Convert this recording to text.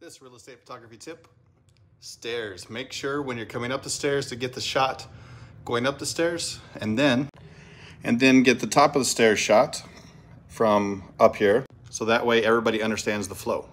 This real estate photography tip, stairs. Make sure when you're coming up the stairs to get the shot going up the stairs and then, and then get the top of the stairs shot from up here. So that way everybody understands the flow.